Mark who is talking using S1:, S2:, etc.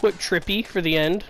S1: quick trippy for the end.